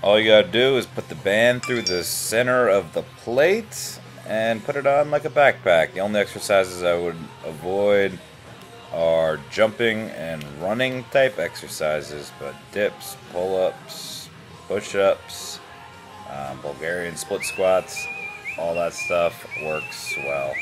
All you gotta do is put the band through the center of the plate and put it on like a backpack. The only exercises I would avoid are jumping and running type exercises, but dips, pull-ups, push-ups, um, Bulgarian split squats, all that stuff works well.